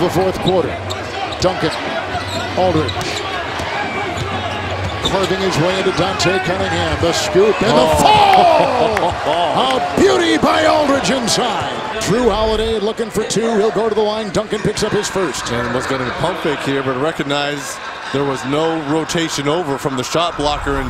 The fourth quarter. Duncan. Aldridge. Carving his way into Dante Cunningham. The scoop and the oh. fall! A beauty by Aldridge inside. Jrue Holiday looking for two. He'll go to the line. Duncan picks up his first. And was going to pump fake here, but recognize there was no rotation over from the shot blocker and